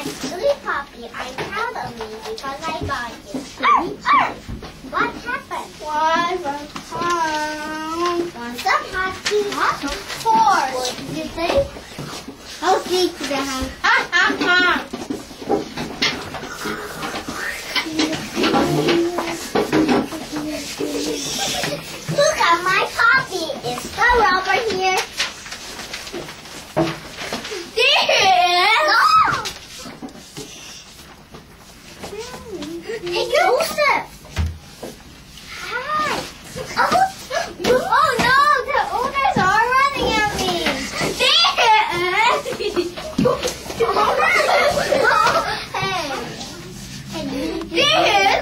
Poppy, I'm proud of me because I got you. Arr, arr. What happened? Was a pound. Want some Poppy? Of course. What did you say? I'll see to them. Ha ha ha. Look at my Poppy. Is the rubber here? No! Hey, Joseph! Hi! Oh, Oh no, the owners are running at me.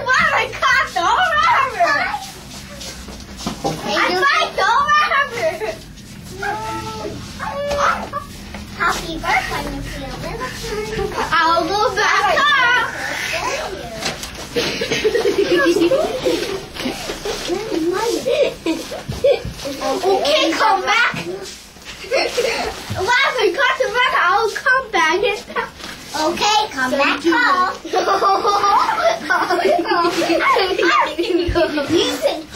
Why am I caught all rubber? I all rubber. Happy birthday when you Okay, come back. I caught back? I'll come back. Okay, come back home. You think